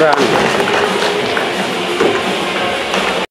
rằng